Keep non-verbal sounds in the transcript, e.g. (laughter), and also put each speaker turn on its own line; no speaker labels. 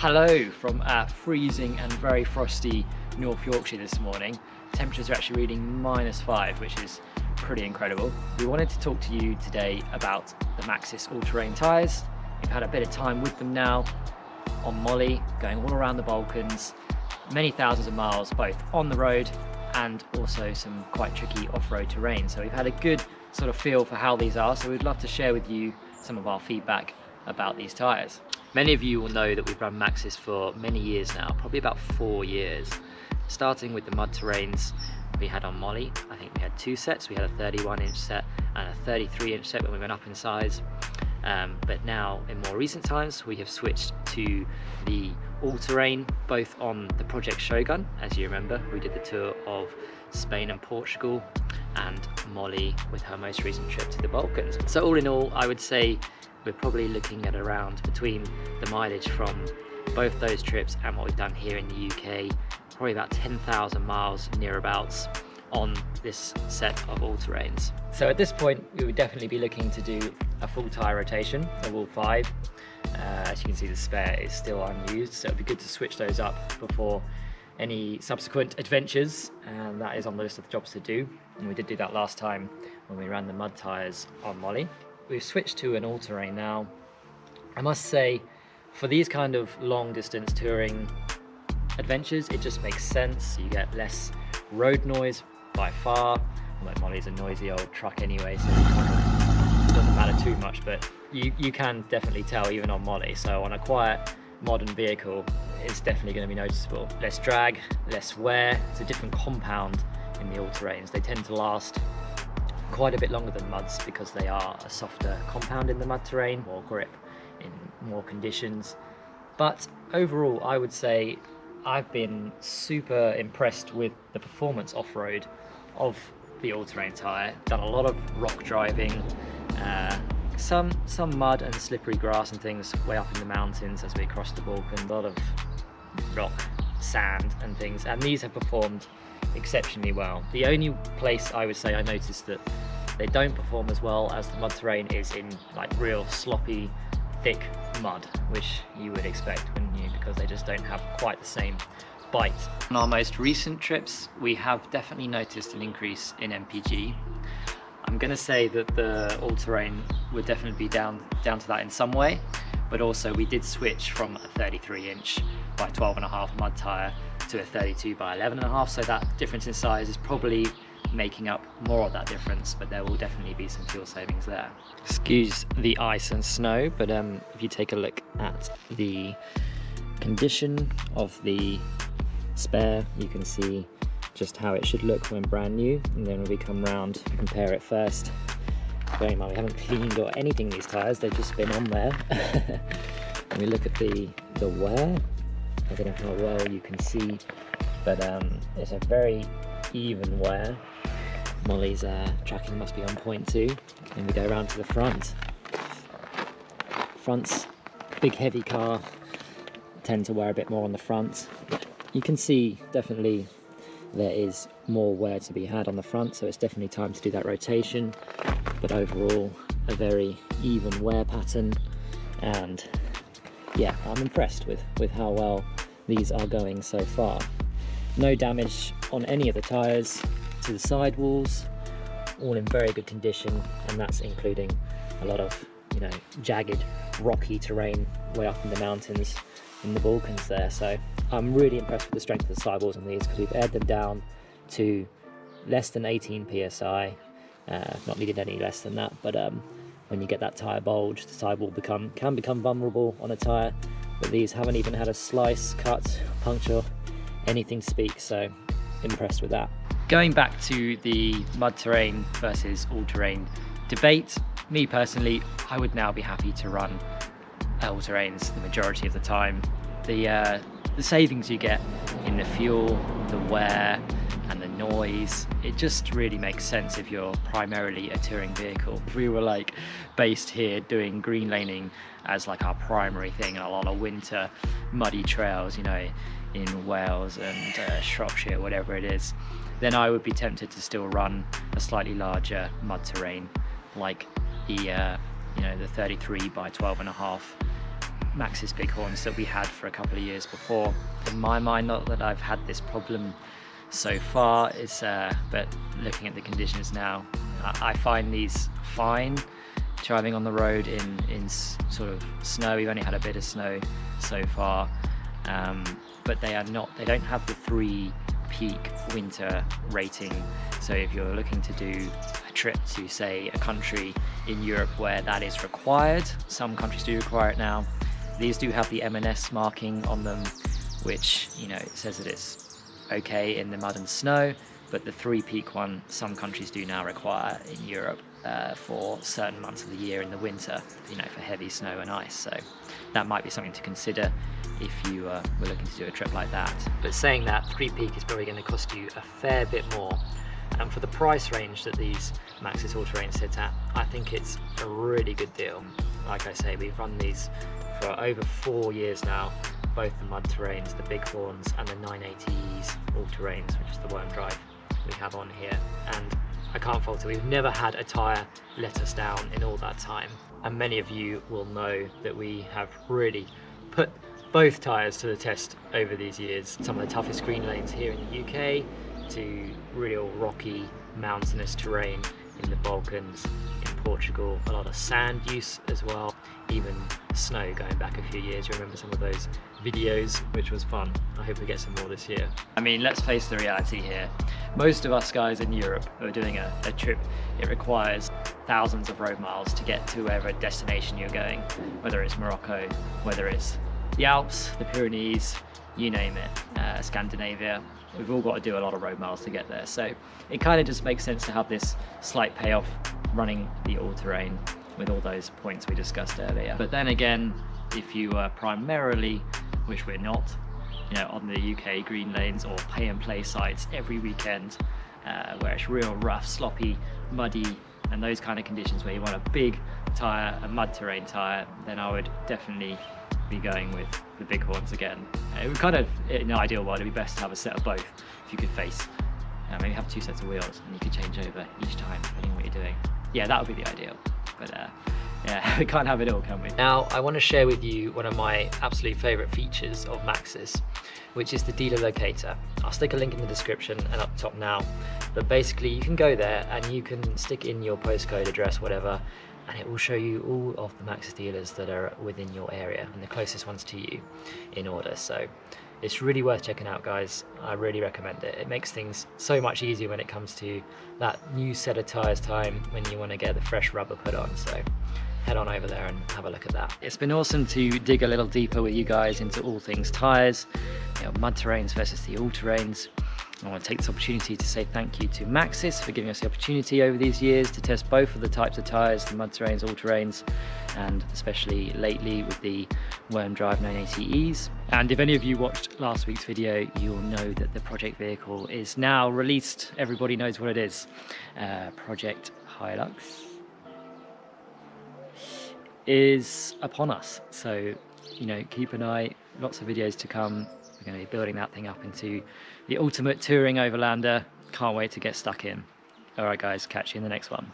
Hello from freezing and very frosty North Yorkshire this morning. Temperatures are actually reading minus five, which is pretty incredible. We wanted to talk to you today about the Maxxis all-terrain tyres. We've had a bit of time with them now on Molly, going all around the Balkans, many thousands of miles both on the road and also some quite tricky off-road terrain. So we've had a good sort of feel for how these are. So we'd love to share with you some of our feedback about these tyres. Many of you will know that we've run Maxxis for many years now, probably about four years. Starting with the mud terrains we had on Molly, I think we had two sets. We had a 31 inch set and a 33 inch set when we went up in size. Um, but now in more recent times we have switched to the all-terrain both on the Project Shogun as you remember we did the tour of Spain and Portugal and Molly with her most recent trip to the Balkans. So all in all I would say we're probably looking at around between the mileage from both those trips and what we've done here in the UK, probably about 10,000 miles nearabouts on this set of all-terrains. So at this point, we would definitely be looking to do a full tyre rotation of all five. Uh, as you can see, the spare is still unused, so it'd be good to switch those up before any subsequent adventures, and that is on the list of jobs to do. And we did do that last time when we ran the mud tyres on Molly. We've switched to an all-terrain now. I must say, for these kind of long distance touring adventures, it just makes sense. You get less road noise by far. Although Molly's a noisy old truck anyway, so it doesn't matter too much, but you, you can definitely tell even on Molly. So on a quiet modern vehicle, is definitely going to be noticeable. Less drag, less wear. It's a different compound in the all-terrains. They tend to last quite a bit longer than muds because they are a softer compound in the mud terrain, more grip in more conditions. But overall, I would say I've been super impressed with the performance off-road of the all-terrain tyre. Done a lot of rock driving, uh, some some mud and slippery grass and things way up in the mountains as we cross the Balkan. A lot of rock, sand and things, and these have performed exceptionally well. The only place I would say I noticed that they don't perform as well as the mud terrain is in like real sloppy, thick mud, which you would expect, wouldn't you? Because they just don't have quite the same bite. On our most recent trips, we have definitely noticed an increase in MPG. I'm going to say that the all-terrain would definitely be down down to that in some way, but also we did switch from a 33 inch by 12 and a half mud tyre to a 32 by 11 and a half so that difference in size is probably making up more of that difference but there will definitely be some fuel savings there. Excuse the ice and snow but um, if you take a look at the condition of the spare you can see just how it should look when brand new and then when we come round compare it first bearing in mind we haven't cleaned or anything these tires they've just been on there (laughs) and we look at the the wear I don't know how well you can see, but um, it's a very even wear. Molly's uh, tracking must be on point too. And we go around to the front. Front's big heavy car, tend to wear a bit more on the front. You can see definitely there is more wear to be had on the front, so it's definitely time to do that rotation. But overall, a very even wear pattern and yeah, I'm impressed with, with how well these are going so far. No damage on any of the tyres to the sidewalls, all in very good condition, and that's including a lot of, you know, jagged, rocky terrain way up in the mountains in the Balkans there. So I'm really impressed with the strength of the sidewalls on these because we've aired them down to less than 18 psi, uh, not needed any less than that, but um, when you get that tyre bulge, the sidewall become can become vulnerable on a tyre, but these haven't even had a slice, cut, puncture, anything to speak, so impressed with that. Going back to the mud terrain versus all terrain debate, me personally, I would now be happy to run all terrains the majority of the time. The, uh, the savings you get in the fuel, the wear, and the noise. It just really makes sense if you're primarily a touring vehicle. If we were like based here doing green laning as like our primary thing and a lot of winter muddy trails, you know, in Wales and uh, Shropshire, whatever it is, then I would be tempted to still run a slightly larger mud terrain like the, uh, you know, the 33 by 12 and a half Maxxis Bighorns that we had for a couple of years before. In my mind, not that I've had this problem so far, is, uh, but looking at the conditions now, I, I find these fine driving on the road in, in sort of snow. We've only had a bit of snow so far, um, but they are not, they don't have the three peak winter rating. So if you're looking to do a trip to say a country in Europe where that is required, some countries do require it now, these do have the M&S marking on them, which, you know, it says that it's okay in the mud and snow, but the three peak one, some countries do now require in Europe uh, for certain months of the year in the winter, you know, for heavy snow and ice. So that might be something to consider if you uh, were looking to do a trip like that. But saying that, three peak is probably going to cost you a fair bit more. And for the price range that these Maxxis All-Terrain sit at, I think it's a really good deal. Like I say, we've run these for over four years now, both the mud terrains, the Big Bighorns and the 980Es all-terrains, which is the worm drive we have on here. And I can't fault it. We've never had a tyre let us down in all that time. And many of you will know that we have really put both tyres to the test over these years. Some of the toughest green lanes here in the UK to real rocky mountainous terrain in the Balkans, in Portugal, a lot of sand use as well, even snow going back a few years. Remember some of those videos, which was fun. I hope we get some more this year. I mean, let's face the reality here. Most of us guys in Europe who are doing a, a trip, it requires thousands of road miles to get to wherever destination you're going, whether it's Morocco, whether it's the Alps, the Pyrenees, you name it, uh, Scandinavia, we've all got to do a lot of road miles to get there. So it kind of just makes sense to have this slight payoff running the all-terrain with all those points we discussed earlier. But then again, if you are primarily, which we're not, you know, on the UK green lanes or pay and play sites every weekend, uh, where it's real rough, sloppy, muddy, and those kind of conditions where you want a big tyre, a mud terrain tyre, then I would definitely be going with the Bighorns again. It would kind of, in an ideal world, it'd be best to have a set of both if you could face. Uh, maybe have two sets of wheels and you could change over each time depending on what you're doing. Yeah, that would be the ideal. But uh, yeah, (laughs) we can't have it all, can we? Now, I want to share with you one of my absolute favourite features of Maxxis, which is the dealer locator. I'll stick a link in the description and up top now. But basically, you can go there and you can stick in your postcode, address, whatever, and it will show you all of the Maxxis dealers that are within your area and the closest ones to you in order. So it's really worth checking out guys. I really recommend it. It makes things so much easier when it comes to that new set of tyres time when you want to get the fresh rubber put on. So head on over there and have a look at that. It's been awesome to dig a little deeper with you guys into all things tyres, you know, mud terrains versus the all-terrains. I want to take this opportunity to say thank you to Maxxis for giving us the opportunity over these years to test both of the types of tyres, the mud terrains, all terrains, and especially lately with the Worm Drive 980Es. And if any of you watched last week's video, you'll know that the project vehicle is now released. Everybody knows what it is. Uh, project Hilux is upon us. So, you know, keep an eye, lots of videos to come. Going to be building that thing up into the ultimate touring overlander. Can't wait to get stuck in. All right, guys, catch you in the next one.